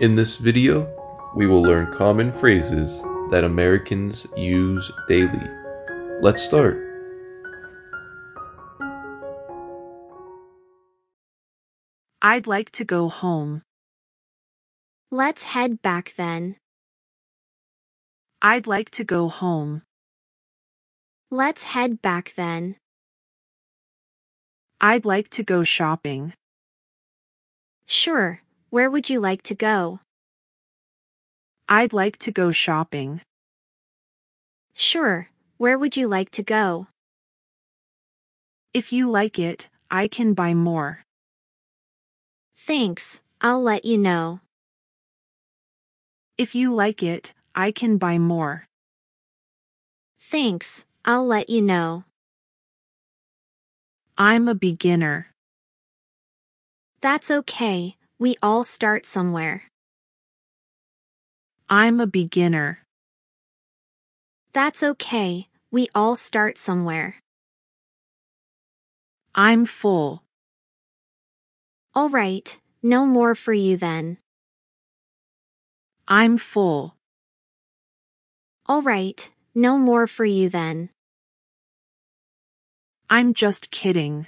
In this video, we will learn common phrases that Americans use daily. Let's start. I'd like to go home. Let's head back then. I'd like to go home. Let's head back then. I'd like to go shopping. Sure, where would you like to go? I'd like to go shopping. Sure, where would you like to go? If you like it, I can buy more. Thanks, I'll let you know. If you like it, I can buy more. Thanks, I'll let you know. I'm a beginner. That's okay, we all start somewhere. I'm a beginner. That's okay, we all start somewhere. I'm full. Alright, no more for you then. I'm full. Alright, no more for you then. I'm just kidding.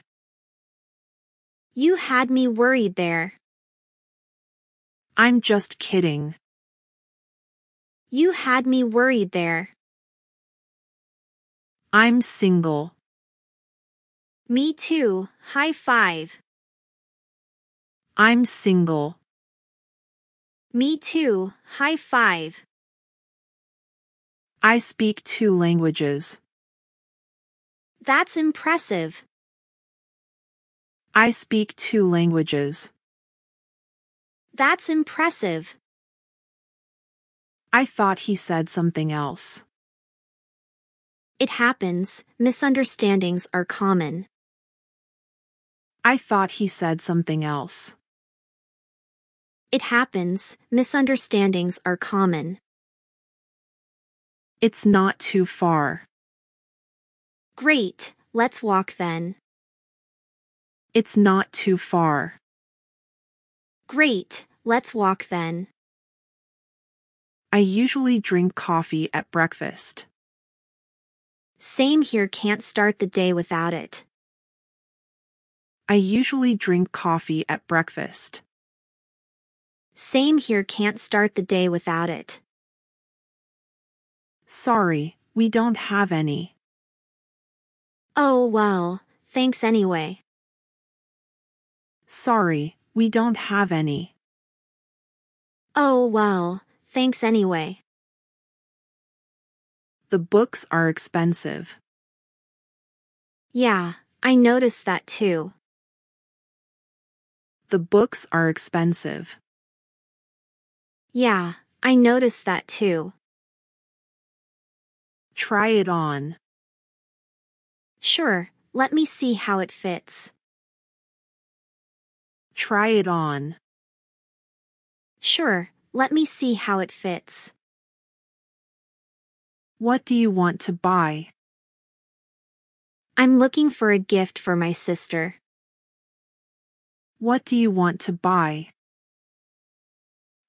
You had me worried there. I'm just kidding. You had me worried there. I'm single. Me too, high five. I'm single. Me too, high five. I speak two languages. That's impressive. I speak two languages. That's impressive. I thought he said something else. It happens, misunderstandings are common. I thought he said something else. It happens, misunderstandings are common. It's not too far. Great, let's walk then. It's not too far. Great, let's walk then. I usually drink coffee at breakfast. Same here can't start the day without it. I usually drink coffee at breakfast. Same here can't start the day without it. Sorry, we don't have any. Oh well, thanks anyway. Sorry, we don't have any. Oh well, thanks anyway. The books are expensive. Yeah, I noticed that too. The books are expensive. Yeah, I noticed that too. Try it on. Sure, let me see how it fits. Try it on. Sure, let me see how it fits. What do you want to buy? I'm looking for a gift for my sister. What do you want to buy?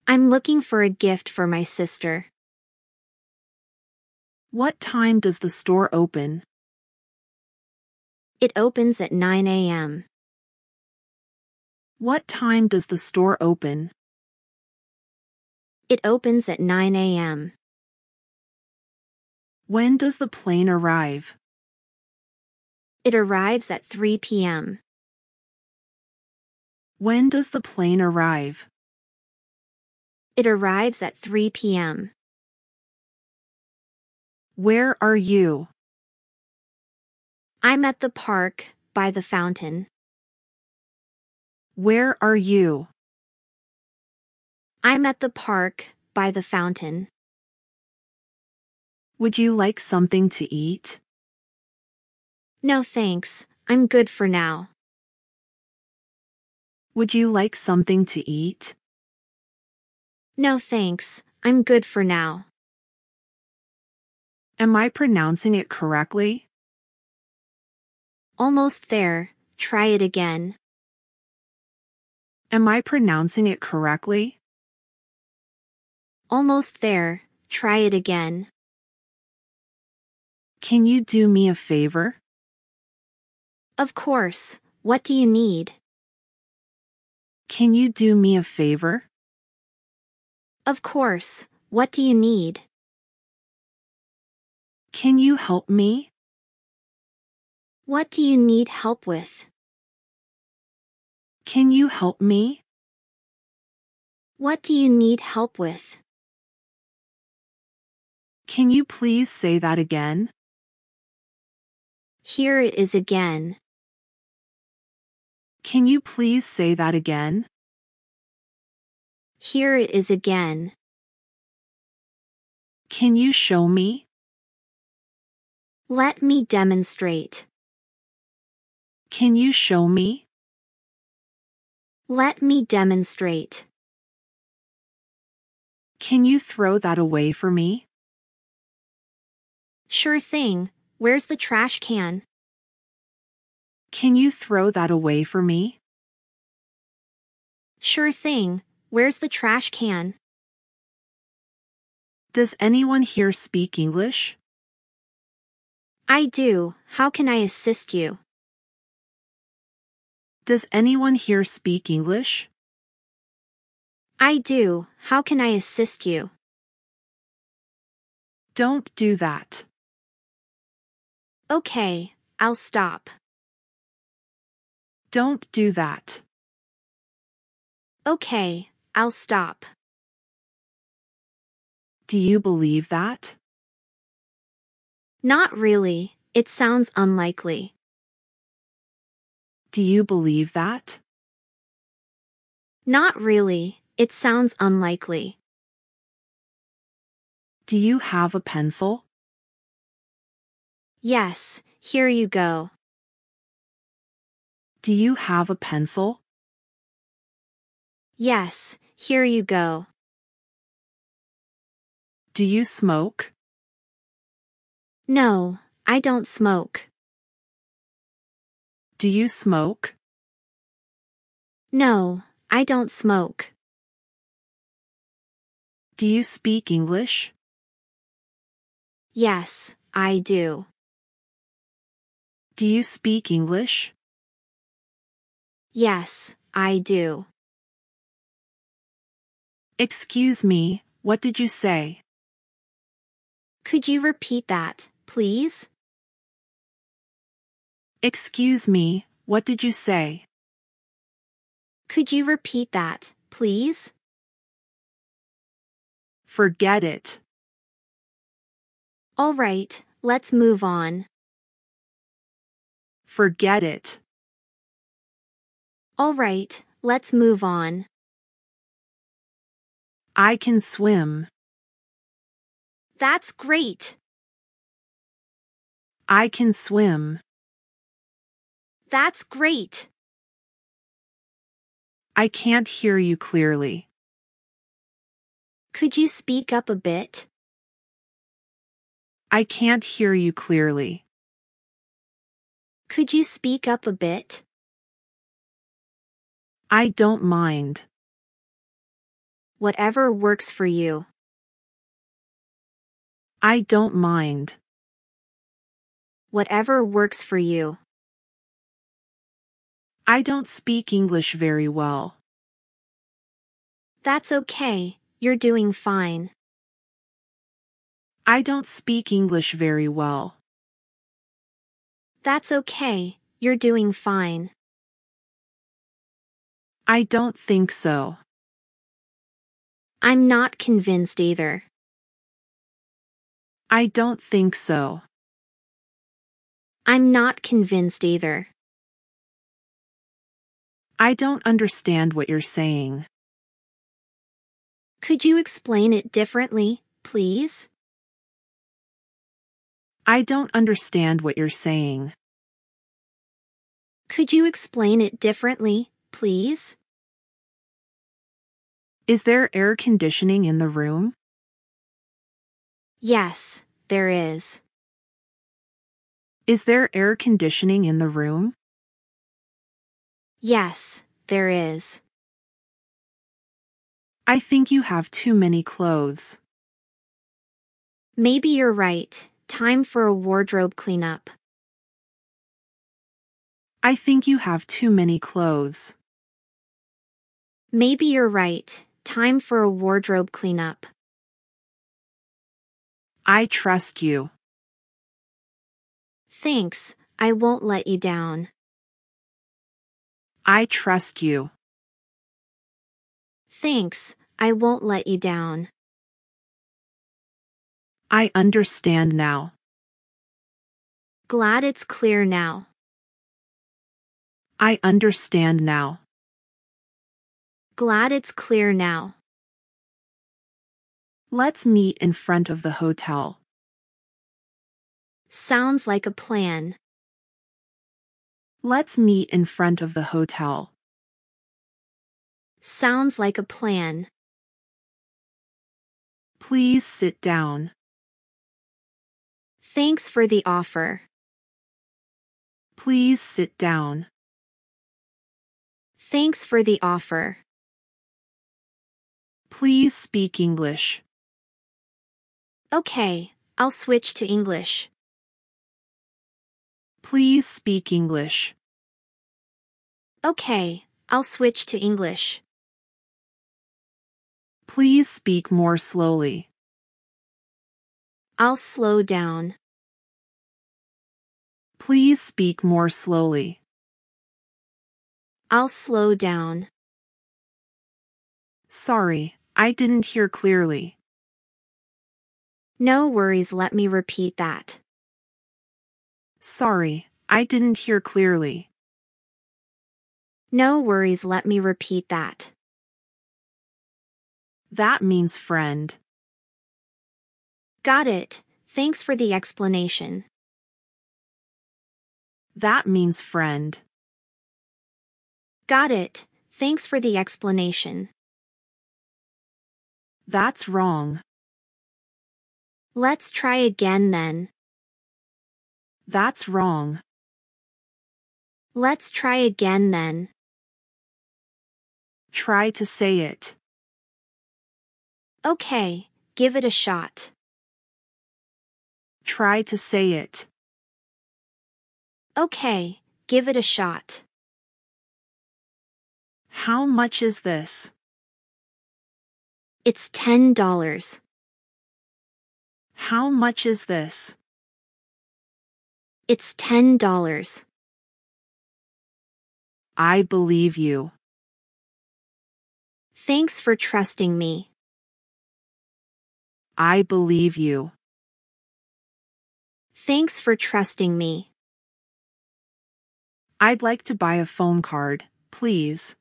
I'm looking for a gift for my sister. What time does the store open? It opens at 9 a.m. What time does the store open? It opens at 9 a.m. When does the plane arrive? It arrives at 3 p.m. When does the plane arrive? It arrives at 3 p.m. Where are you? I'm at the park, by the fountain. Where are you? I'm at the park, by the fountain. Would you like something to eat? No thanks, I'm good for now. Would you like something to eat? No thanks, I'm good for now. Am I pronouncing it correctly? Almost there, try it again. Am I pronouncing it correctly? Almost there, try it again. Can you do me a favor? Of course, what do you need? Can you do me a favor? Of course, what do you need? Can you help me? What do you need help with? Can you help me? What do you need help with? Can you please say that again? Here it is again. Can you please say that again? Here it is again. Can you show me? Let me demonstrate. Can you show me? Let me demonstrate. Can you throw that away for me? Sure thing, where's the trash can? Can you throw that away for me? Sure thing, where's the trash can? Does anyone here speak English? I do, how can I assist you? Does anyone here speak English? I do, how can I assist you? Don't do that. Okay, I'll stop. Don't do that. Okay, I'll stop. Do you believe that? Not really, it sounds unlikely. Do you believe that? Not really, it sounds unlikely. Do you have a pencil? Yes, here you go. Do you have a pencil? Yes, here you go. Do you smoke? No, I don't smoke. Do you smoke? No, I don't smoke. Do you speak English? Yes, I do. Do you speak English? Yes, I do. Excuse me, what did you say? Could you repeat that, please? Excuse me, what did you say? Could you repeat that, please? Forget it. All right, let's move on. Forget it. All right, let's move on. I can swim. That's great. I can swim. That's great. I can't hear you clearly. Could you speak up a bit? I can't hear you clearly. Could you speak up a bit? I don't mind. Whatever works for you. I don't mind. Whatever works for you. I don't speak English very well. That's okay, you're doing fine. I don't speak English very well. That's okay, you're doing fine. I don't think so. I'm not convinced either. I don't think so. I'm not convinced either. I don't understand what you're saying. Could you explain it differently, please? I don't understand what you're saying. Could you explain it differently, please? Is there air conditioning in the room? Yes, there is. Is there air conditioning in the room? Yes, there is. I think you have too many clothes. Maybe you're right. Time for a wardrobe cleanup. I think you have too many clothes. Maybe you're right. Time for a wardrobe cleanup. I trust you. Thanks. I won't let you down. I trust you. Thanks. I won't let you down. I understand now. Glad it's clear now. I understand now. Glad it's clear now. Let's meet in front of the hotel. Sounds like a plan. Let's meet in front of the hotel. Sounds like a plan. Please sit down. Thanks for the offer. Please sit down. Thanks for the offer. Please speak English. Okay, I'll switch to English. Please speak English. Okay, I'll switch to English. Please speak more slowly. I'll slow down. Please speak more slowly. I'll slow down. Sorry, I didn't hear clearly. No worries, let me repeat that. Sorry, I didn't hear clearly. No worries, let me repeat that. That means friend. Got it. Thanks for the explanation. That means friend. Got it. Thanks for the explanation. That's wrong. Let's try again then. That's wrong. Let's try again then. Try to say it. Okay, give it a shot. Try to say it. Okay, give it a shot. How much is this? It's ten dollars. How much is this? It's ten dollars. I believe you. Thanks for trusting me. I believe you. Thanks for trusting me. I'd like to buy a phone card, please.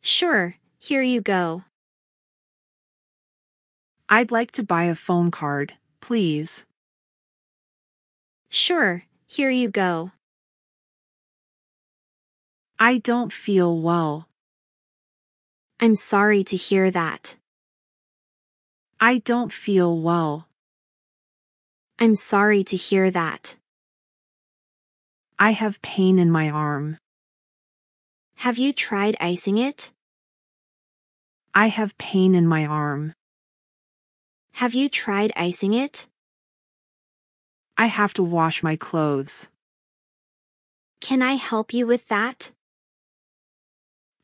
Sure, here you go. I'd like to buy a phone card, please. Sure, here you go. I don't feel well. I'm sorry to hear that. I don't feel well. I'm sorry to hear that. I have pain in my arm. Have you tried icing it? I have pain in my arm. Have you tried icing it? I have to wash my clothes. Can I help you with that?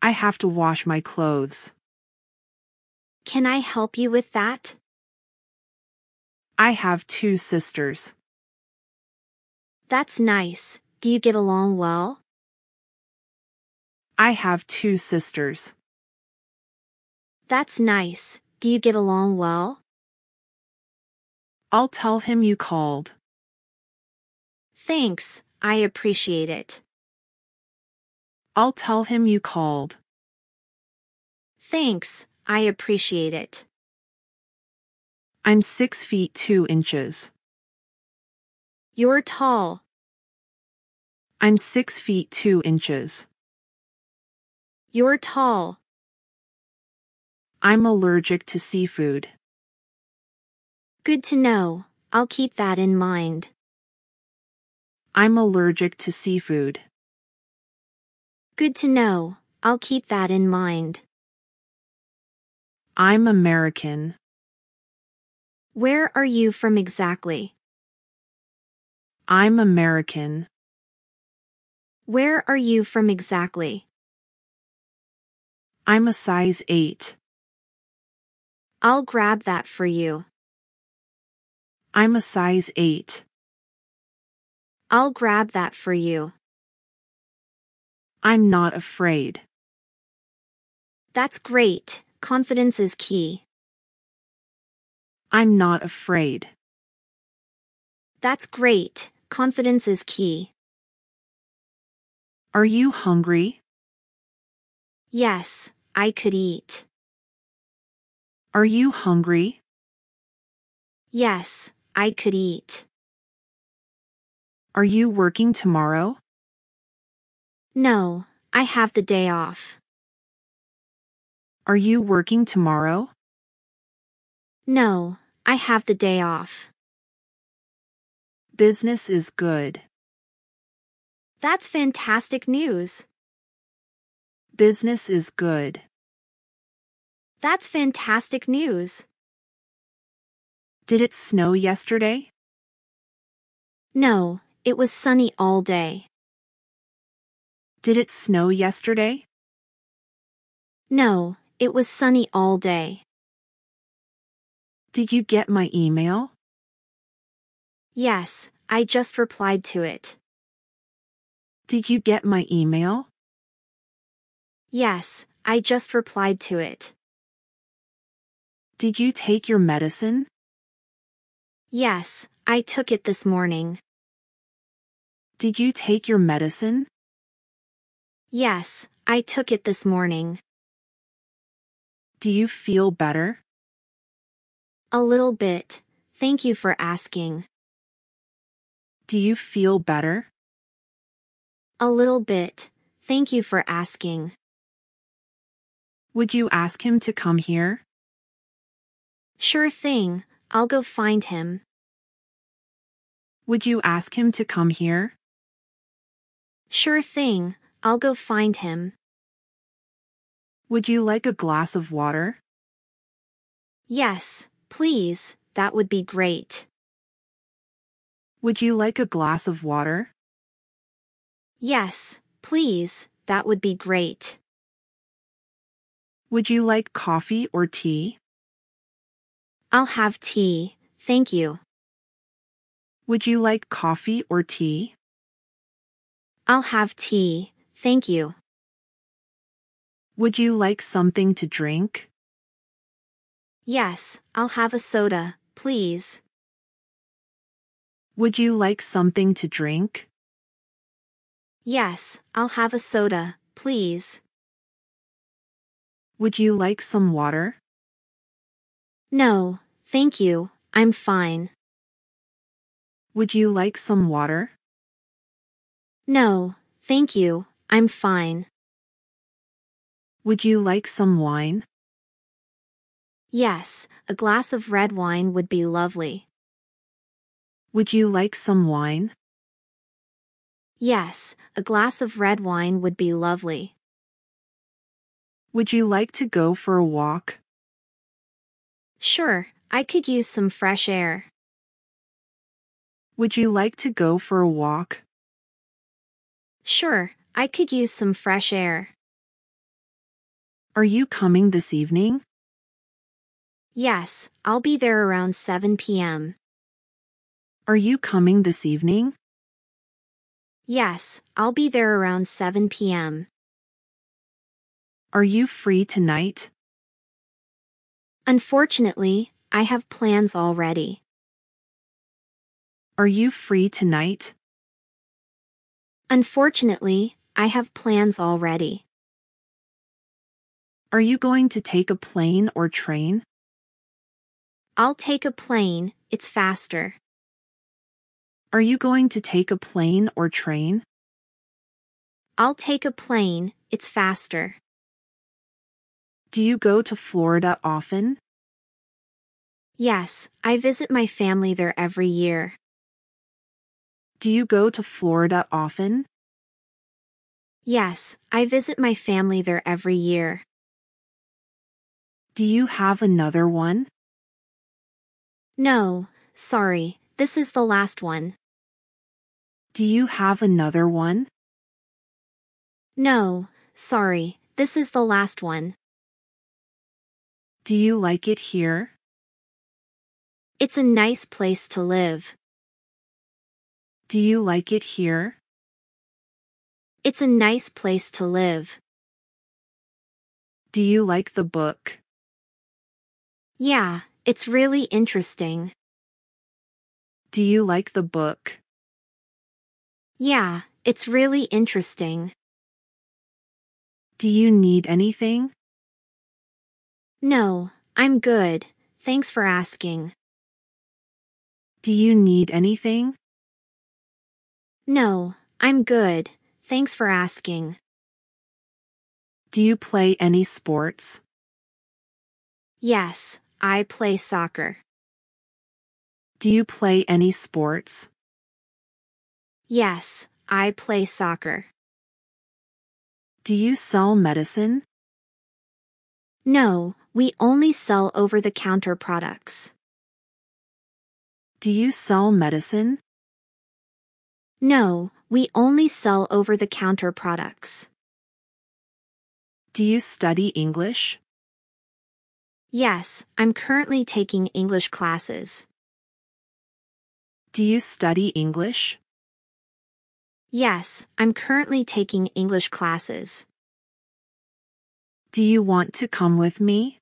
I have to wash my clothes. Can I help you with that? I have two sisters. That's nice. Do you get along well? I have two sisters. That's nice. Do you get along well? I'll tell him you called. Thanks. I appreciate it. I'll tell him you called. Thanks. I appreciate it. I'm six feet two inches. You're tall. I'm six feet two inches. You're tall. I'm allergic to seafood. Good to know. I'll keep that in mind. I'm allergic to seafood. Good to know. I'll keep that in mind. I'm American. Where are you from exactly? I'm American. Where are you from exactly? I'm a size 8. I'll grab that for you. I'm a size 8. I'll grab that for you. I'm not afraid. That's great. Confidence is key. I'm not afraid. That's great. Confidence is key. Are you hungry? Yes, I could eat. Are you hungry? Yes, I could eat. Are you working tomorrow? No, I have the day off. Are you working tomorrow? No, I have the day off. Business is good. That's fantastic news. Business is good. That's fantastic news. Did it snow yesterday? No, it was sunny all day. Did it snow yesterday? No, it was sunny all day. Did you get my email? Yes, I just replied to it. Did you get my email? Yes, I just replied to it. Did you take your medicine? Yes, I took it this morning. Did you take your medicine? Yes, I took it this morning. Do you feel better? A little bit. Thank you for asking. Do you feel better? A little bit. Thank you for asking. Would you ask him to come here? Sure thing. I'll go find him. Would you ask him to come here? Sure thing. I'll go find him. Would you like a glass of water? Yes, please. That would be great. Would you like a glass of water? Yes, please. That would be great. Would you like coffee or tea? I'll have tea. Thank you. Would you like coffee or tea? I'll have tea. Thank you. Would you like something to drink? Yes, I'll have a soda, please. Would you like something to drink? Yes, I'll have a soda, please. Would you like some water? No, thank you. I'm fine. Would you like some water? No, thank you. I'm fine. Would you like some wine? Yes, a glass of red wine would be lovely. Would you like some wine? Yes, a glass of red wine would be lovely. Would you like to go for a walk? Sure, I could use some fresh air. Would you like to go for a walk? Sure, I could use some fresh air. Are you coming this evening? Yes, I'll be there around 7 p.m. Are you coming this evening? Yes, I'll be there around 7 p.m. Are you free tonight? Unfortunately, I have plans already. Are you free tonight? Unfortunately, I have plans already. Are you going to take a plane or train? I'll take a plane, it's faster. Are you going to take a plane or train? I'll take a plane, it's faster. Do you go to Florida often? Yes, I visit my family there every year. Do you go to Florida often? Yes, I visit my family there every year. Do you have another one? No, sorry, this is the last one. Do you have another one? No, sorry, this is the last one. Do you like it here? It's a nice place to live. Do you like it here? It's a nice place to live. Do you like the book? Yeah, it's really interesting. Do you like the book? Yeah, it's really interesting. Do you need anything? No, I'm good. Thanks for asking. Do you need anything? No, I'm good. Thanks for asking. Do you play any sports? Yes, I play soccer. Do you play any sports? Yes, I play soccer. Do you sell medicine? No, we only sell over the counter products. Do you sell medicine? No, we only sell over the counter products. Do you study English? Yes, I'm currently taking English classes. Do you study English? Yes, I'm currently taking English classes. Do you want to come with me?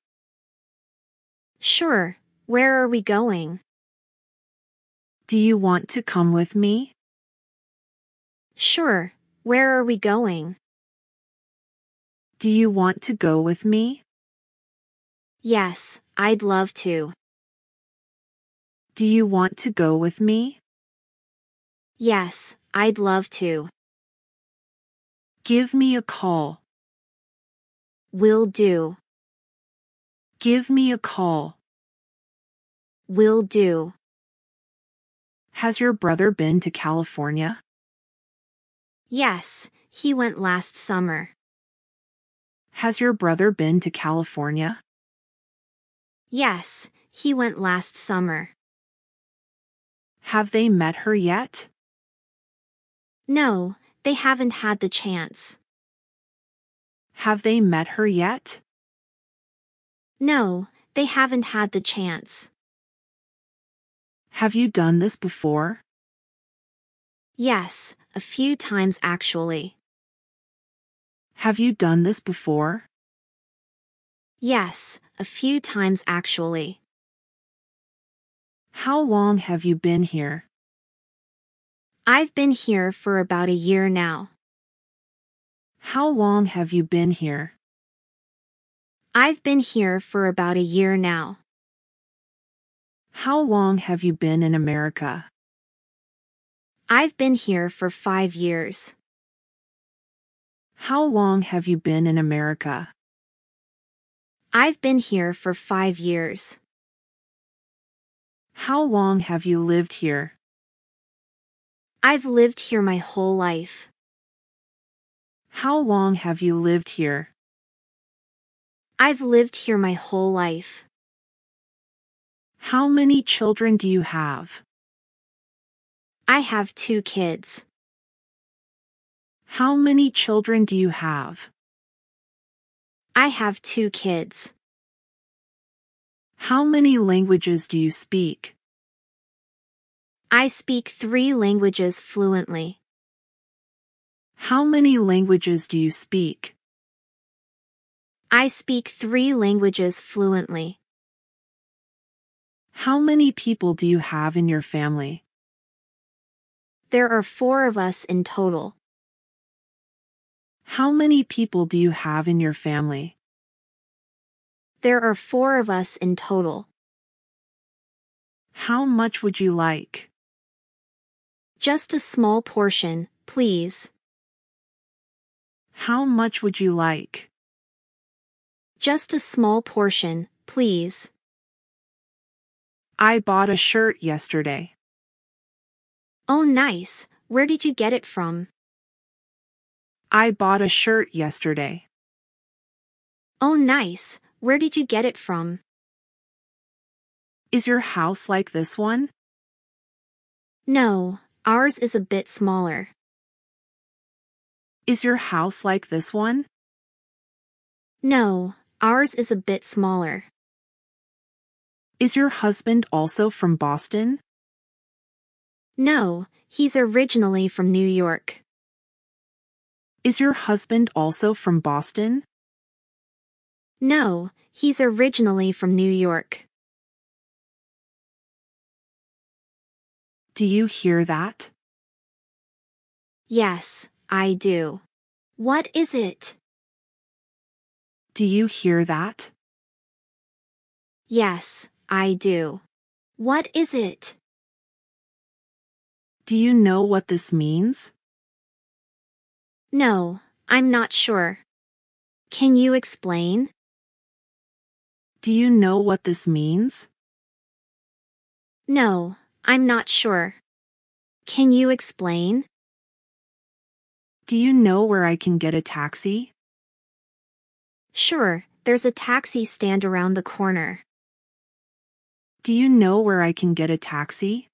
Sure, where are we going? Do you want to come with me? Sure, where are we going? Do you want to go with me? Yes, I'd love to. Do you want to go with me? Yes, I'd love to. Give me a call. Will do. Give me a call. Will do. Has your brother been to California? Yes, he went last summer. Has your brother been to California? Yes, he went last summer. Have they met her yet? No, they haven't had the chance. Have they met her yet? No, they haven't had the chance. Have you done this before? Yes, a few times actually. Have you done this before? Yes, a few times actually. How long have you been here? I've been here for about a year now. How long have you been here? I've been here for about a year now. How long have you been in America? I've been here for five years. How long have you been in America? I've been here for five years. How long have you lived here? I've lived here my whole life. How long have you lived here? I've lived here my whole life. How many children do you have? I have two kids. How many children do you have? I have two kids. How many languages do you speak? I speak three languages fluently. How many languages do you speak? I speak three languages fluently. How many people do you have in your family? There are four of us in total. How many people do you have in your family? There are four of us in total. How much would you like? Just a small portion, please. How much would you like? Just a small portion, please. I bought a shirt yesterday. Oh, nice. Where did you get it from? I bought a shirt yesterday. Oh, nice. Where did you get it from? Is your house like this one? No, ours is a bit smaller. Is your house like this one? No, ours is a bit smaller. Is your husband also from Boston? No, he's originally from New York. Is your husband also from Boston? No, he's originally from New York. Do you hear that? Yes, I do. What is it? Do you hear that? Yes, I do. What is it? Do you know what this means? No, I'm not sure. Can you explain? Do you know what this means? No, I'm not sure. Can you explain? Do you know where I can get a taxi? Sure, there's a taxi stand around the corner. Do you know where I can get a taxi?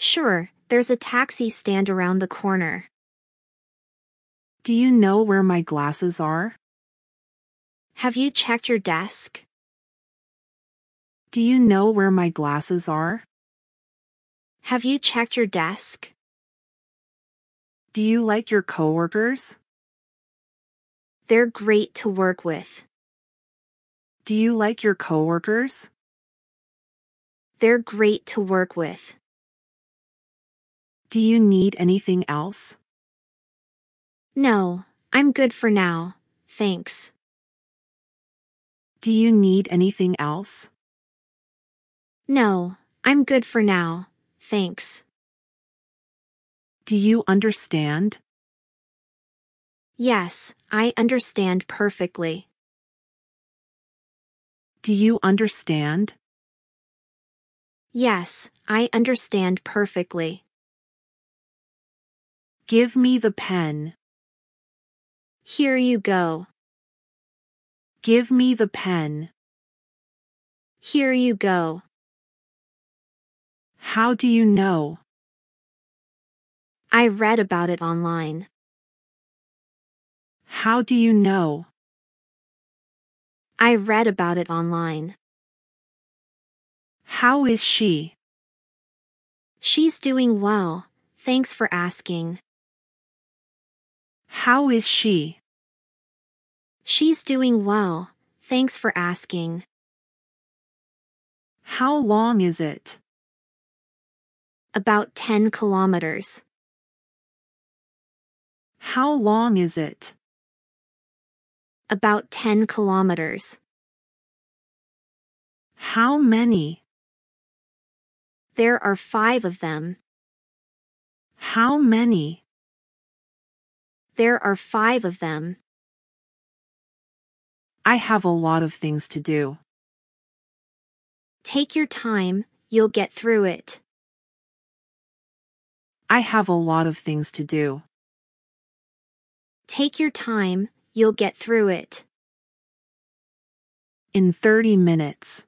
Sure, there's a taxi stand around the corner. Do you know where my glasses are? Have you checked your desk? Do you know where my glasses are? Have you checked your desk? Do you like your coworkers? They're great to work with. Do you like your coworkers? They're great to work with. Do you need anything else? No, I'm good for now, thanks. Do you need anything else? No, I'm good for now, thanks. Do you understand? Yes, I understand perfectly. Do you understand? Yes, I understand perfectly. Give me the pen. Here you go. Give me the pen. Here you go. How do you know? I read about it online. How do you know? I read about it online. How is she? She's doing well, thanks for asking. How is she? She's doing well, thanks for asking. How long is it? About 10 kilometers. How long is it? About 10 kilometers. How many? There are five of them. How many? There are five of them. I have a lot of things to do. Take your time, you'll get through it. I have a lot of things to do. Take your time, you'll get through it. In 30 minutes.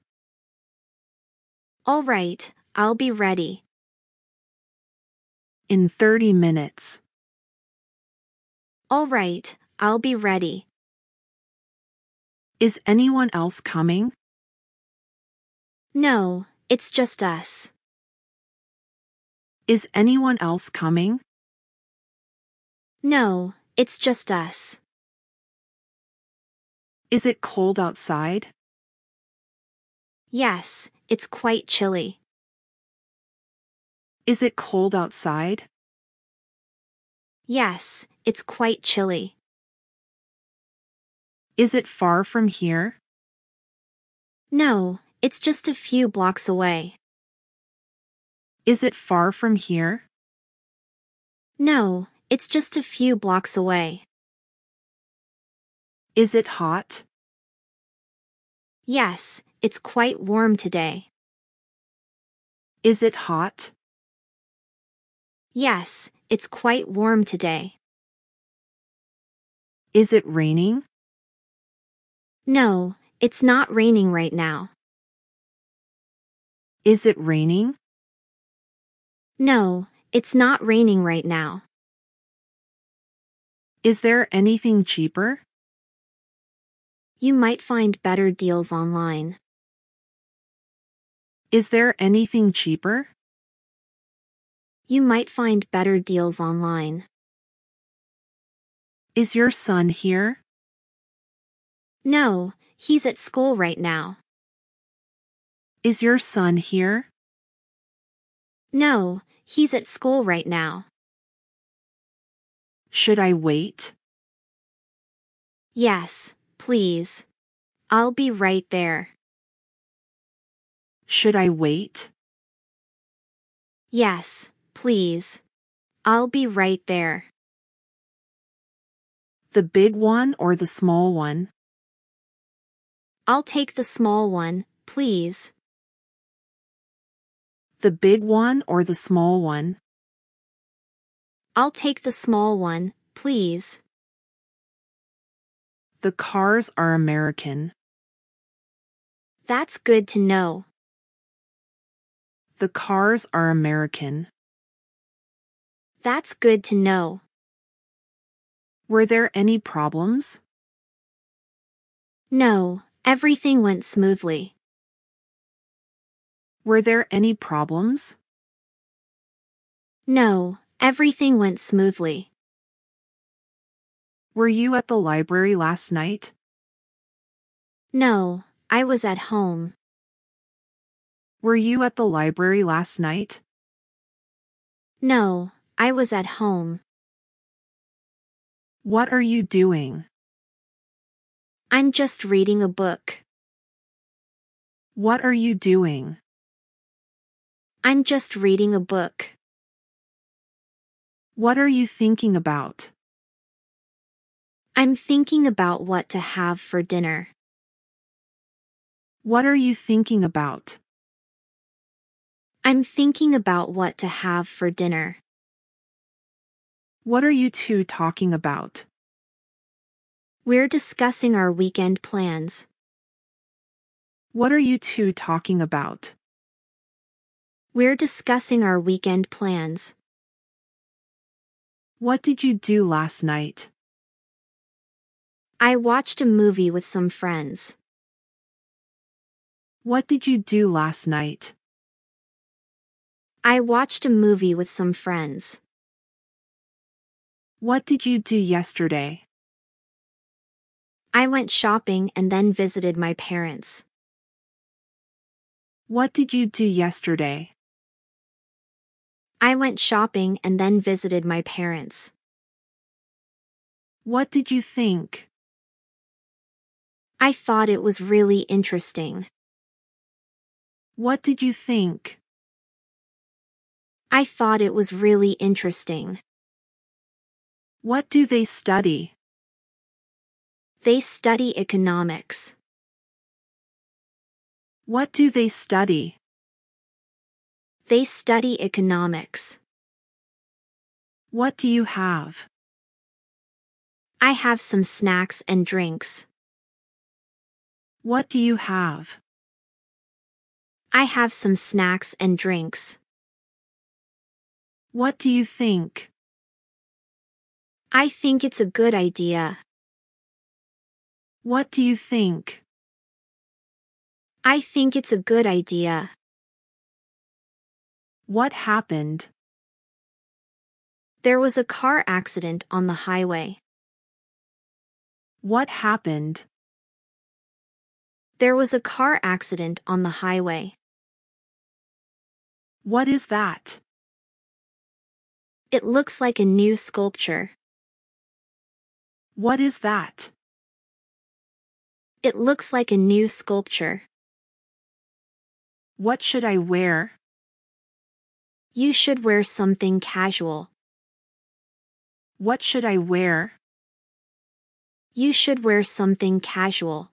All right, I'll be ready. In 30 minutes. All right, I'll be ready. Is anyone else coming? No, it's just us. Is anyone else coming? No, it's just us. Is it cold outside? Yes, it's quite chilly. Is it cold outside? Yes, it's quite chilly. Is it far from here? No, it's just a few blocks away. Is it far from here? No, it's just a few blocks away. Is it hot? Yes, it's quite warm today. Is it hot? Yes, it's quite warm today. Is it raining? No, it's not raining right now. Is it raining? No, it's not raining right now. Is there anything cheaper? You might find better deals online. Is there anything cheaper? You might find better deals online. Is your son here? No, he's at school right now. Is your son here? No, he's at school right now. Should I wait? Yes, please. I'll be right there. Should I wait? Yes, please. I'll be right there. The big one or the small one? I'll take the small one, please. The big one or the small one? I'll take the small one, please. The cars are American. That's good to know. The cars are American. That's good to know. Were there any problems? No, everything went smoothly. Were there any problems? No, everything went smoothly. Were you at the library last night? No, I was at home. Were you at the library last night? No, I was at home. What are you doing? I'm just reading a book. What are you doing? I'm just reading a book. What are you thinking about? I'm thinking about what to have for dinner. What are you thinking about? I'm thinking about what to have for dinner. What are you two talking about? We're discussing our weekend plans. What are you two talking about? We're discussing our weekend plans. What did you do last night? I watched a movie with some friends. What did you do last night? I watched a movie with some friends. What did you do yesterday? I went shopping and then visited my parents. What did you do yesterday? I went shopping and then visited my parents. What did you think? I thought it was really interesting. What did you think? I thought it was really interesting. What do they study? They study economics. What do they study? They study economics. What do you have? I have some snacks and drinks. What do you have? I have some snacks and drinks. What do you think? I think it's a good idea. What do you think? I think it's a good idea. What happened? There was a car accident on the highway. What happened? There was a car accident on the highway. What is that? It looks like a new sculpture. What is that? It looks like a new sculpture. What should I wear? You should wear something casual. What should I wear? You should wear something casual.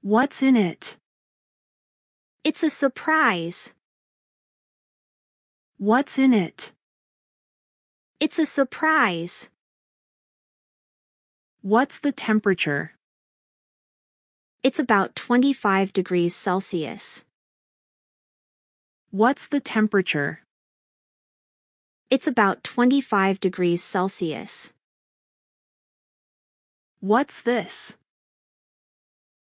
What's in it? It's a surprise. What's in it? It's a surprise. What's the temperature? It's about 25 degrees Celsius. What's the temperature? It's about 25 degrees Celsius. What's this?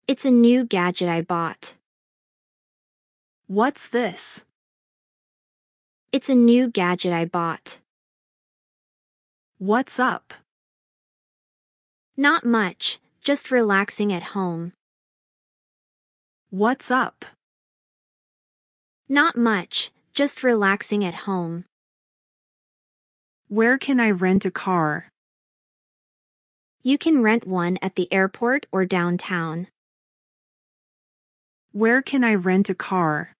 It's a new gadget I bought. What's this? It's a new gadget I bought. What's up? Not much, just relaxing at home. What's up? Not much, just relaxing at home. Where can I rent a car? You can rent one at the airport or downtown. Where can I rent a car?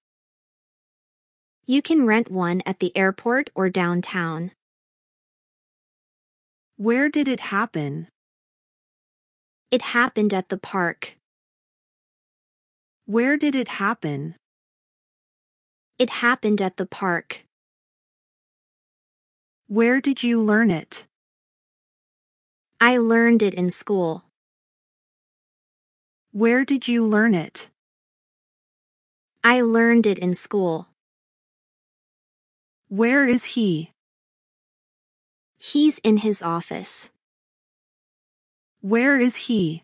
You can rent one at the airport or downtown. Where did it happen? It happened at the park. Where did it happen? It happened at the park. Where did you learn it? I learned it in school. Where did you learn it? I learned it in school. Where is he? He's in his office. Where is he?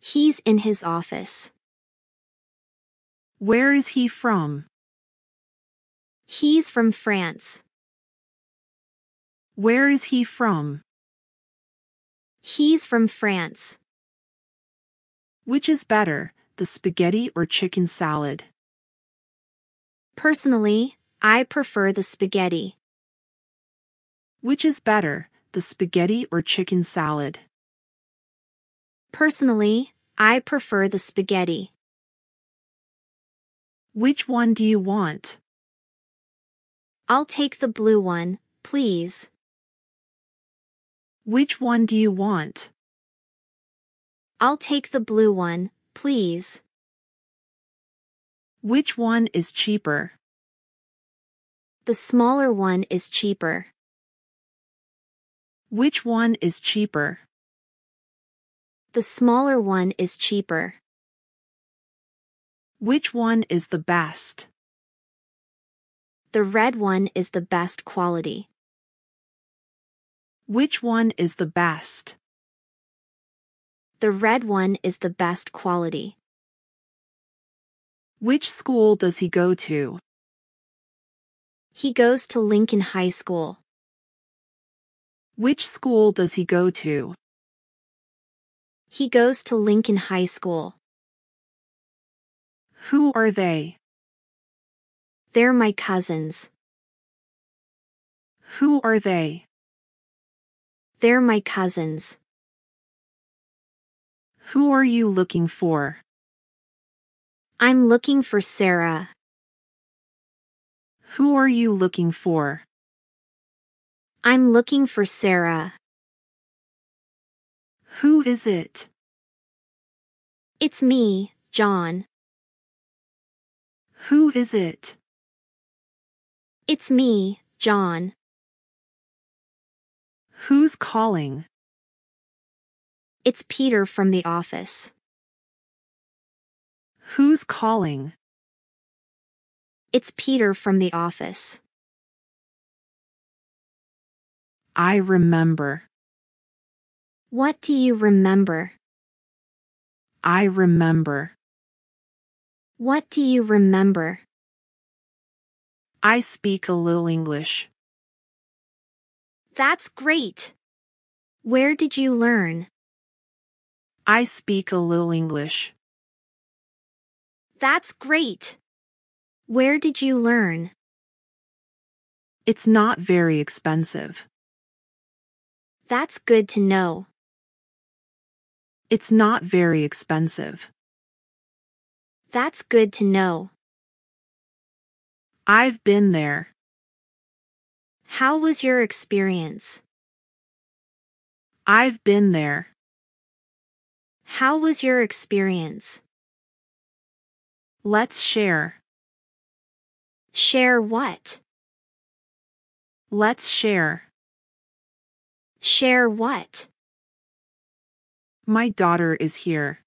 He's in his office. Where is he from? He's from France. Where is he from? He's from France. Which is better, the spaghetti or chicken salad? Personally, I prefer the spaghetti. Which is better, the spaghetti or chicken salad? Personally, I prefer the spaghetti. Which one do you want? I'll take the blue one, please. Which one do you want? I'll take the blue one, please. Which one is cheaper? The smaller one is cheaper. Which one is cheaper? The smaller one is cheaper. Which one is the best? The red one is the best quality. Which one is the best? The red one is the best quality. Which school does he go to? He goes to Lincoln High School. Which school does he go to? He goes to Lincoln High School. Who are they? They're my cousins. Who are they? They're my cousins. Who are you looking for? I'm looking for Sarah. Who are you looking for? I'm looking for Sarah. Who is it? It's me, John. Who is it? It's me, John. Who's calling? It's Peter from the office. Who's calling? It's Peter from the office. I remember. What do you remember? I remember. What do you remember? I speak a little English. That's great. Where did you learn? I speak a little English. That's great. Where did you learn? It's not very expensive. That's good to know. It's not very expensive. That's good to know. I've been there. How was your experience? I've been there. How was your experience? Let's share. Share what? Let's share. Share what? My daughter is here.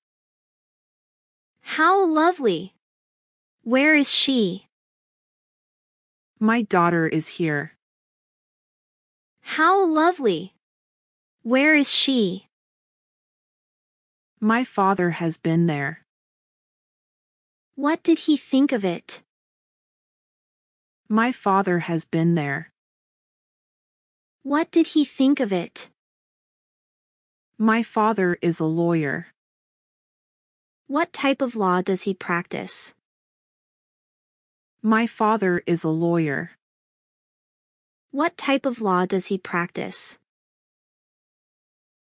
How lovely. Where is she? My daughter is here. How lovely. Where is she? My father has been there. What did he think of it? My father has been there. What did he think of it? My father is a lawyer. What type of law does he practice? My father is a lawyer. What type of law does he practice?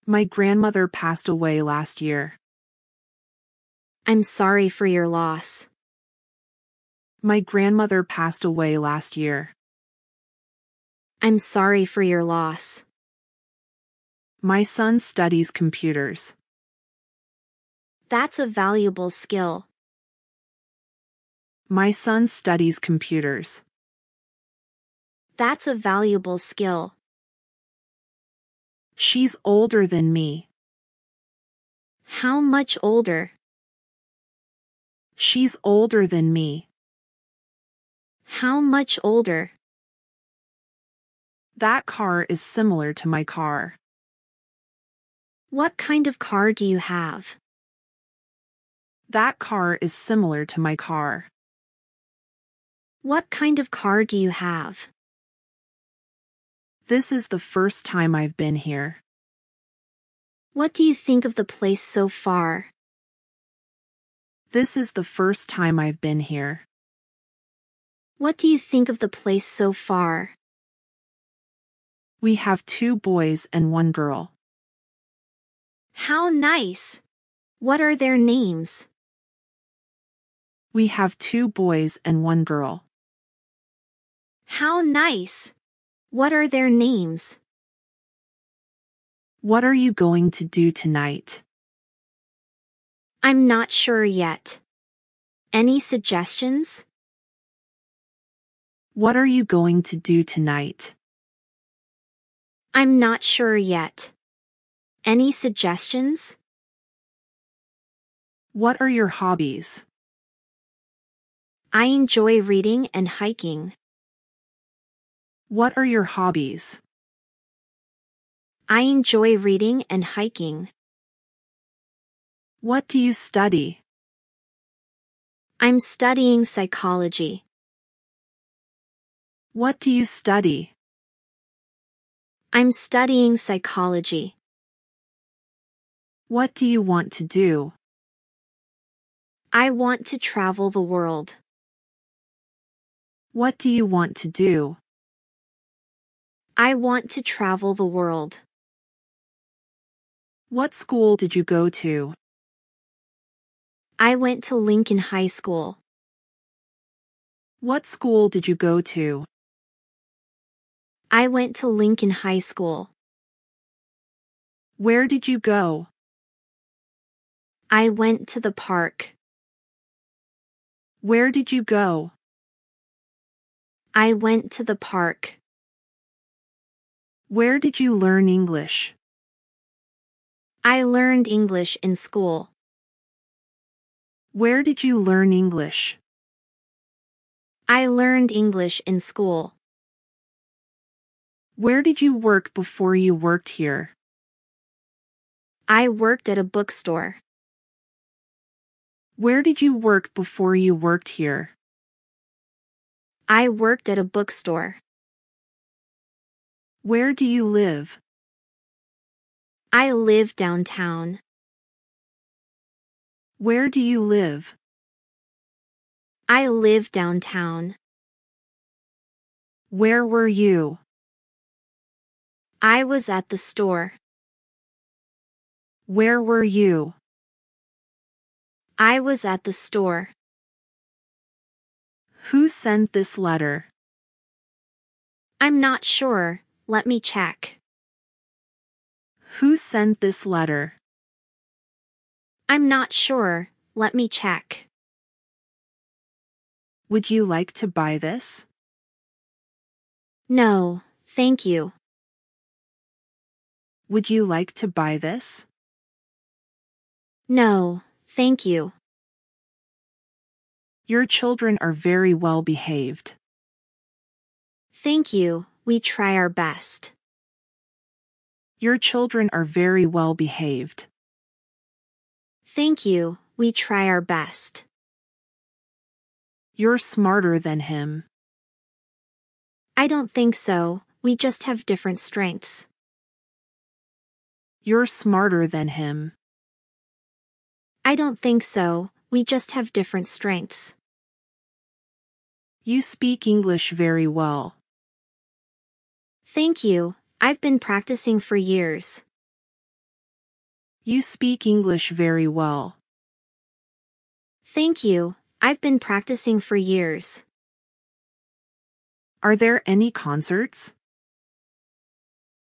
My grandmother passed away last year. I'm sorry for your loss. My grandmother passed away last year. I'm sorry for your loss. My son studies computers. That's a valuable skill. My son studies computers. That's a valuable skill. She's older than me. How much older? She's older than me. How much older? That car is similar to my car. What kind of car do you have? That car is similar to my car. What kind of car do you have? This is the first time I've been here. What do you think of the place so far? This is the first time I've been here. What do you think of the place so far? We have two boys and one girl. How nice. What are their names? We have two boys and one girl. How nice. What are their names? What are you going to do tonight? I'm not sure yet. Any suggestions? What are you going to do tonight? I'm not sure yet. Any suggestions? What are your hobbies? I enjoy reading and hiking. What are your hobbies? I enjoy reading and hiking. What do you study? I'm studying psychology. What do you study? I'm studying psychology. What do you want to do? I want to travel the world. What do you want to do? I want to travel the world. What school did you go to? I went to Lincoln High School. What school did you go to? I went to Lincoln High School. Where did you go? I went to the park. Where did you go? I went to the park. Where did you learn English? I learned English in school. Where did you learn English? I learned English in school. Where did you work before you worked here? I worked at a bookstore. Where did you work before you worked here? I worked at a bookstore. Where do you live? I live downtown. Where do you live? I live downtown. Where were you? I was at the store. Where were you? I was at the store. Who sent this letter? I'm not sure. Let me check. Who sent this letter? I'm not sure. Let me check. Would you like to buy this? No, thank you. Would you like to buy this? No, thank you. Your children are very well behaved. Thank you, we try our best. Your children are very well behaved. Thank you, we try our best. You're smarter than him. I don't think so, we just have different strengths. You're smarter than him. I don't think so, we just have different strengths. You speak English very well. Thank you, I've been practicing for years. You speak English very well. Thank you, I've been practicing for years. Are there any concerts?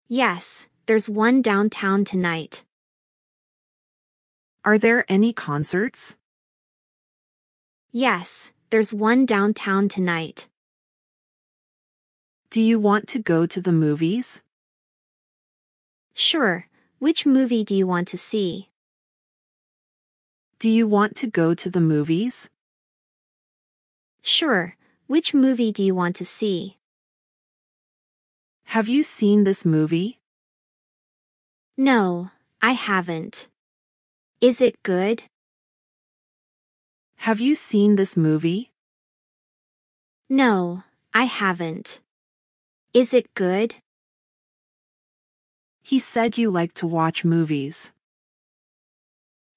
Yes, there's one downtown tonight. Are there any concerts? Yes, there's one downtown tonight. Do you want to go to the movies? Sure, which movie do you want to see? Do you want to go to the movies? Sure, which movie do you want to see? Have you seen this movie? No, I haven't. Is it good? Have you seen this movie? No, I haven't. Is it good? He said you like to watch movies.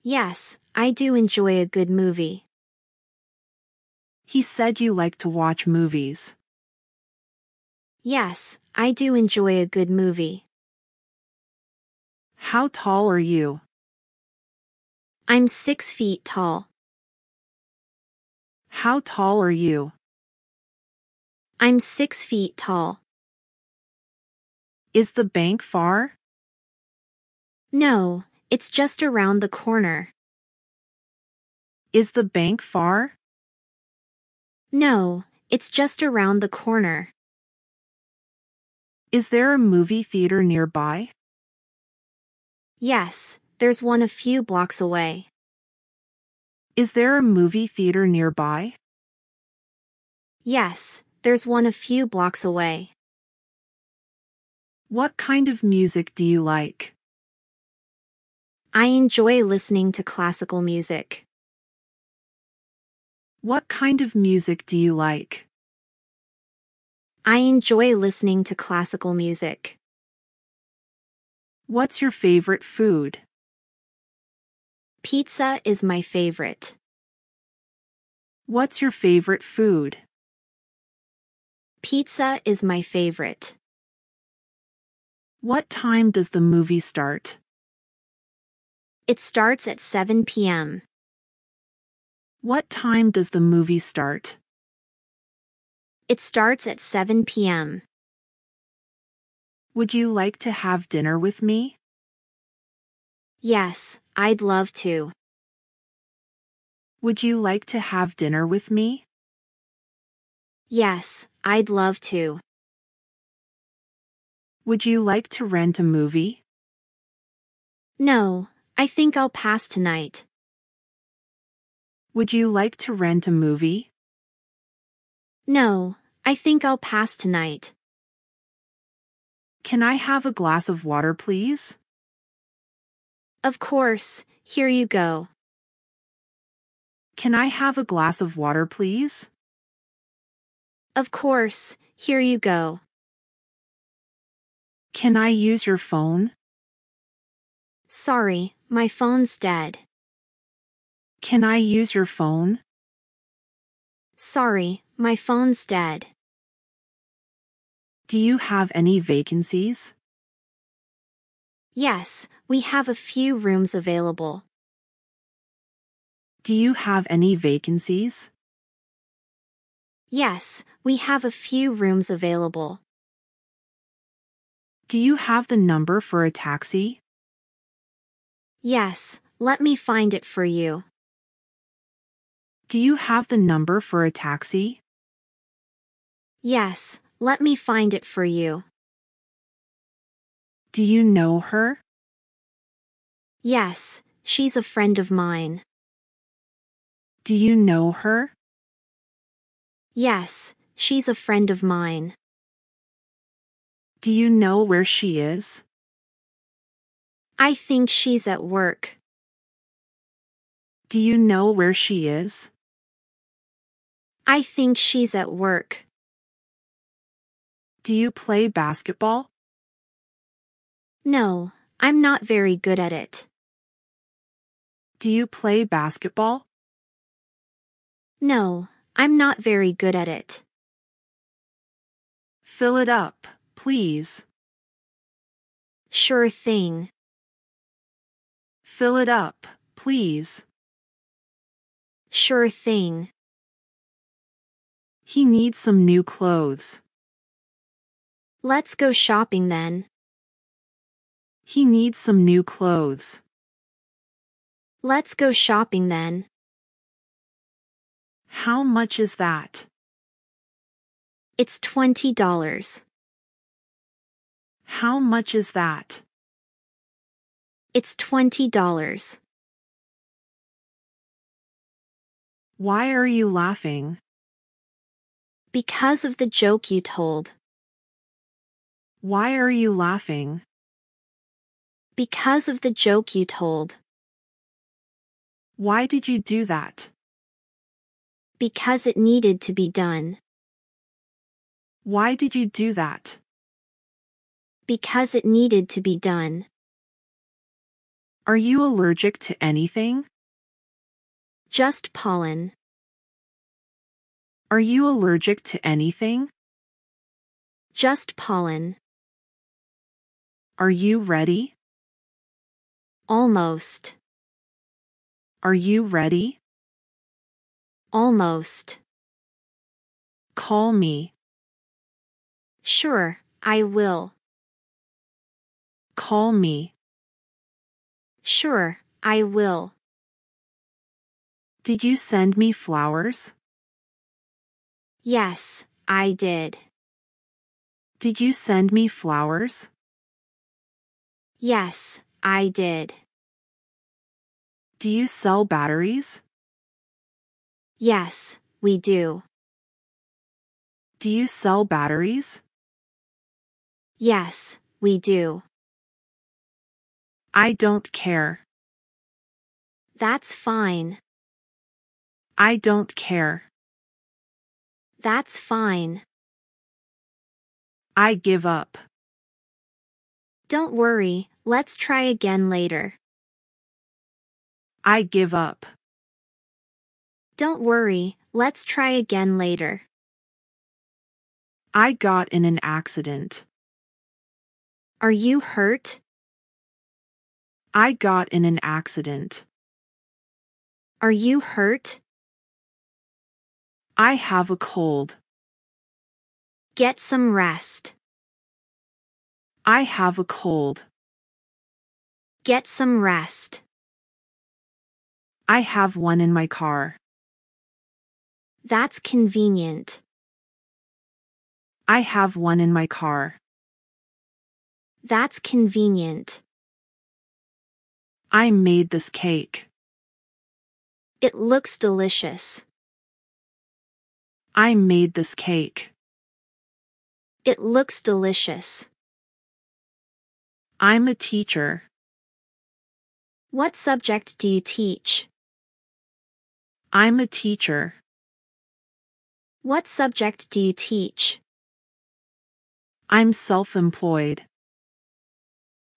Yes, I do enjoy a good movie. He said you like to watch movies. Yes, I do enjoy a good movie. How tall are you? I'm six feet tall. How tall are you? I'm six feet tall. Is the bank far? No, it's just around the corner. Is the bank far? No, it's just around the corner. Is there a movie theater nearby? Yes, there's one a few blocks away. Is there a movie theater nearby? Yes, there's one a few blocks away. What kind of music do you like? I enjoy listening to classical music. What kind of music do you like? I enjoy listening to classical music. What's your favorite food? Pizza is my favorite. What's your favorite food? Pizza is my favorite. What time does the movie start? It starts at 7 p.m. What time does the movie start? It starts at 7 p.m. Would you like to have dinner with me? Yes, I'd love to. Would you like to have dinner with me? Yes, I'd love to. Would you like to rent a movie? No, I think I'll pass tonight. Would you like to rent a movie? No, I think I'll pass tonight. Can I have a glass of water, please? Of course, here you go. Can I have a glass of water, please? Of course, here you go. Can I use your phone? Sorry, my phone's dead. Can I use your phone? Sorry, my phone's dead. Do you have any vacancies? Yes, we have a few rooms available. Do you have any vacancies? Yes, we have a few rooms available. Do you have the number for a taxi? Yes, let me find it for you. Do you have the number for a taxi? Yes, let me find it for you. Do you know her? Yes, she's a friend of mine. Do you know her? Yes, she's a friend of mine. Do you know where she is? I think she's at work. Do you know where she is? I think she's at work. Do you play basketball? No, I'm not very good at it. Do you play basketball? No, I'm not very good at it. Fill it up, please. Sure thing. Fill it up, please. Sure thing. He needs some new clothes. Let's go shopping then. He needs some new clothes. Let's go shopping then. How much is that? It's $20. How much is that? It's $20. Why are you laughing? Because of the joke you told. Why are you laughing? Because of the joke you told. Why did you do that? Because it needed to be done. Why did you do that? Because it needed to be done. Are you allergic to anything? Just pollen. Are you allergic to anything? Just pollen. Are you ready? Almost. Are you ready? Almost. Call me. Sure, I will. Call me. Sure, I will. Did you send me flowers? Yes, I did. Did you send me flowers? Yes, I did. Do you sell batteries? Yes, we do. Do you sell batteries? Yes, we do. I don't care. That's fine. I don't care. That's fine. I give up. Don't worry, let's try again later. I give up. Don't worry, let's try again later. I got in an accident. Are you hurt? I got in an accident. Are you hurt? I have a cold. Get some rest. I have a cold. Get some rest. I have one in my car. That's convenient. I have one in my car. That's convenient. I made this cake. It looks delicious. I made this cake. It looks delicious. I'm a teacher. What subject do you teach? I'm a teacher. What subject do you teach? I'm self-employed.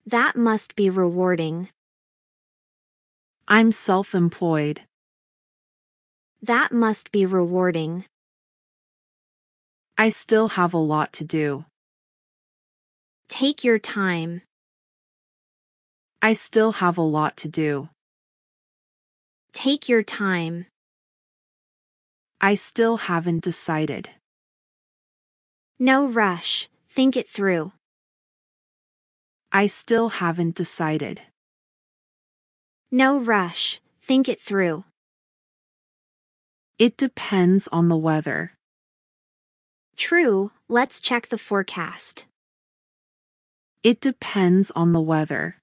That must be rewarding. I'm self-employed. That must be rewarding. I still have a lot to do. Take your time. I still have a lot to do. Take your time. I still haven't decided. No rush. Think it through. I still haven't decided. No rush. Think it through. It depends on the weather. True, let's check the forecast. It depends on the weather.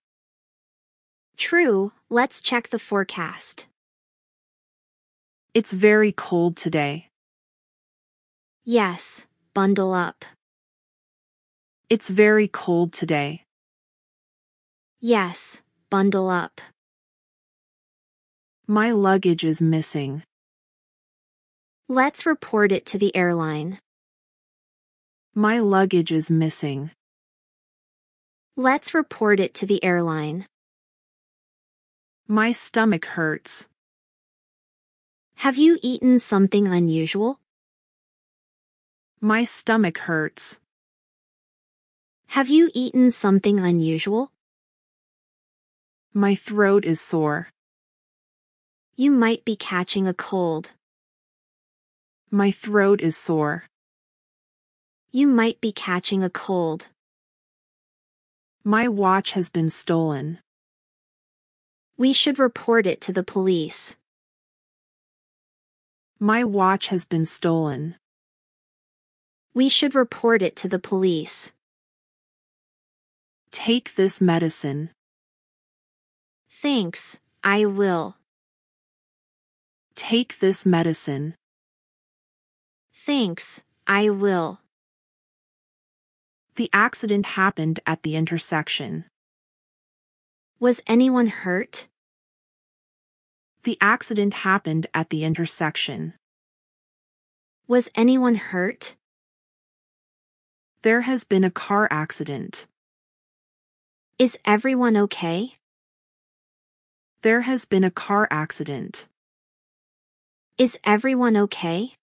True, let's check the forecast. It's very cold today. Yes, bundle up. It's very cold today. Yes, bundle up. My luggage is missing. Let's report it to the airline. My luggage is missing. Let's report it to the airline. My stomach hurts. Have you eaten something unusual? My stomach hurts. Have you eaten something unusual? My throat is sore. You might be catching a cold. My throat is sore. You might be catching a cold. My watch has been stolen. We should report it to the police. My watch has been stolen. We should report it to the police. Take this medicine. Thanks, I will. Take this medicine. Thanks, I will. The accident happened at the intersection. Was anyone hurt? The accident happened at the intersection. Was anyone hurt? There has been a car accident. Is everyone okay? There has been a car accident. Is everyone okay?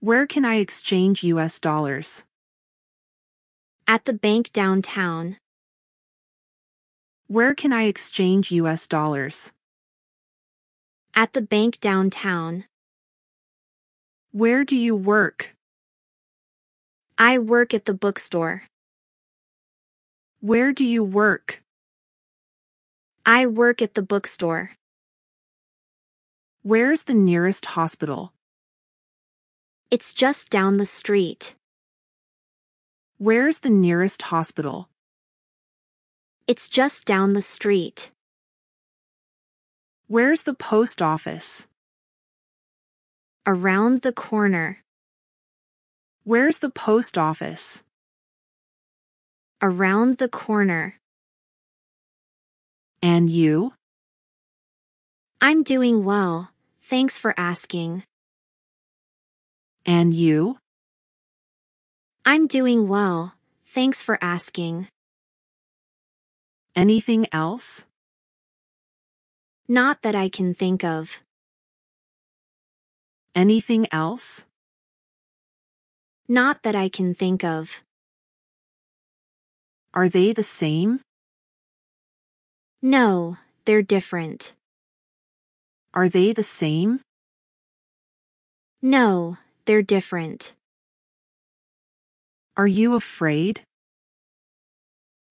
Where can I exchange US dollars? At the bank downtown. Where can I exchange US dollars? At the bank downtown. Where do you work? I work at the bookstore. Where do you work? I work at the bookstore. Where's the nearest hospital? It's just down the street. Where's the nearest hospital? It's just down the street. Where's the post office? Around the corner. Where's the post office? Around the corner. And you? I'm doing well. Thanks for asking. And you? I'm doing well. Thanks for asking. Anything else? Not that I can think of. Anything else? Not that I can think of. Are they the same? No, they're different. Are they the same? No, they're different. Are you afraid?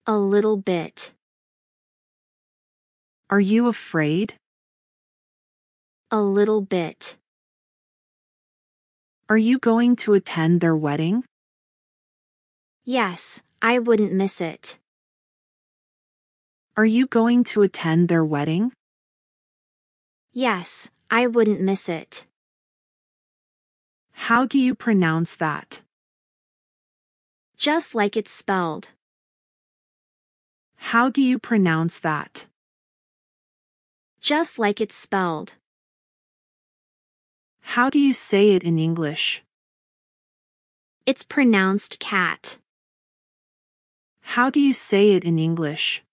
A little bit. Are you afraid? A little bit. Are you going to attend their wedding? Yes, I wouldn't miss it. Are you going to attend their wedding? Yes, I wouldn't miss it. How do you pronounce that? Just like it's spelled. How do you pronounce that? Just like it's spelled. How do you say it in English? It's pronounced cat. How do you say it in English?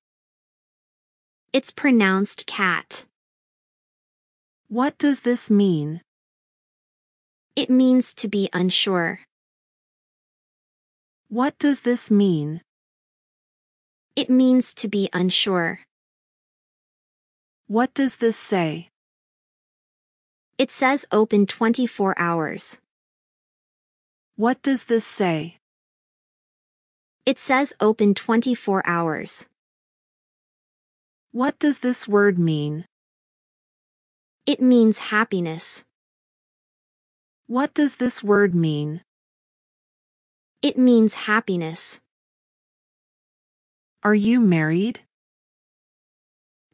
It's pronounced cat. What does this mean? It means to be unsure. What does this mean? It means to be unsure. What does this say? It says open 24 hours. What does this say? It says open 24 hours. What does this word mean? It means happiness. What does this word mean? It means happiness. Are you married?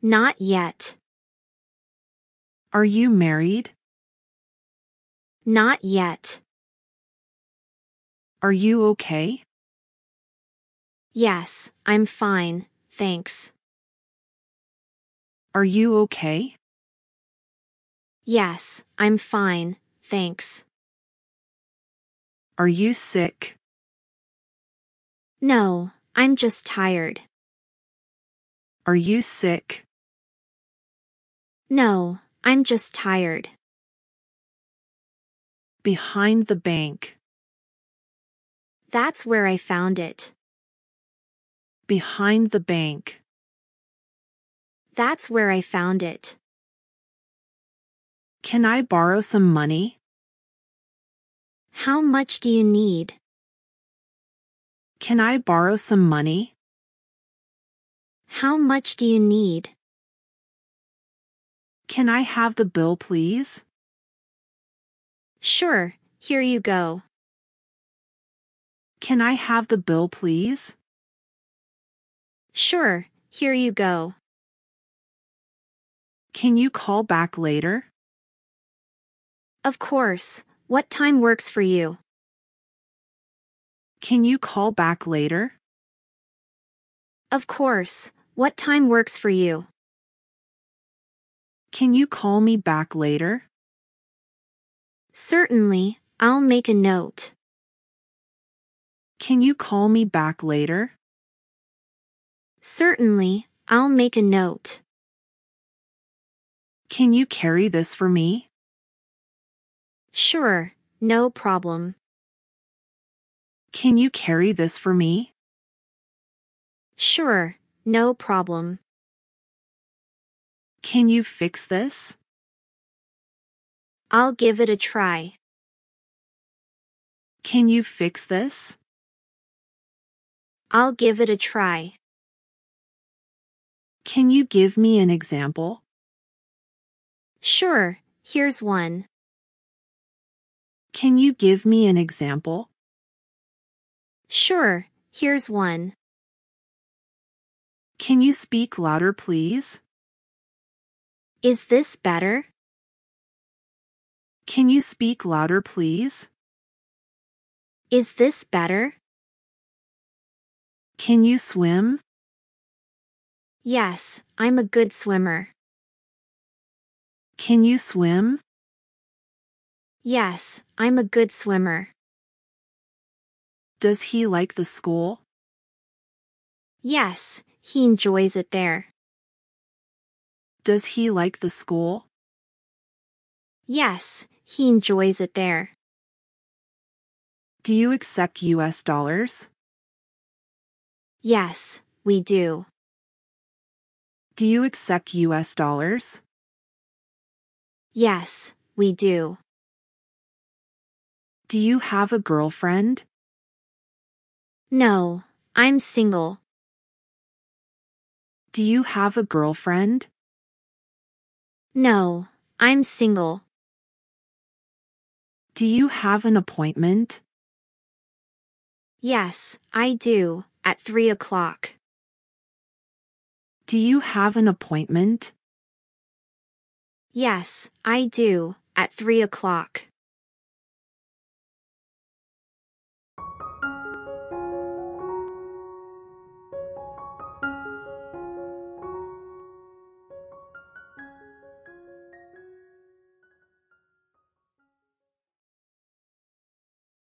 Not yet. Are you married? Not yet. Are you okay? Yes, I'm fine, thanks. Are you okay? Yes, I'm fine, thanks. Are you sick? No, I'm just tired. Are you sick? No, I'm just tired. Behind the bank. That's where I found it. Behind the bank. That's where I found it. Can I borrow some money? How much do you need? Can I borrow some money? How much do you need? Can I have the bill, please? Sure, here you go. Can I have the bill, please? Sure, here you go. Can you call back later? Of course. What time works for you? Can you call back later? Of course. What time works for you? Can you call me back later? Certainly, I'll make a note. Can you call me back later? Certainly, I'll make a note. Can you carry this for me? Sure, no problem. Can you carry this for me? Sure, no problem. Can you fix this? I'll give it a try. Can you fix this? I'll give it a try. Can you give me an example? Sure, here's one. Can you give me an example? Sure, here's one. Can you speak louder, please? Is this better? Can you speak louder, please? Is this better? Can you swim? Yes, I'm a good swimmer. Can you swim? Yes, I'm a good swimmer. Does he like the school? Yes, he enjoys it there. Does he like the school? Yes, he enjoys it there. Do you accept US dollars? Yes, we do. Do you accept US dollars? Yes, we do. Do you have a girlfriend? No, I'm single. Do you have a girlfriend? No, I'm single. Do you have an appointment? Yes, I do, at three o'clock. Do you have an appointment? Yes, I do, at three o'clock.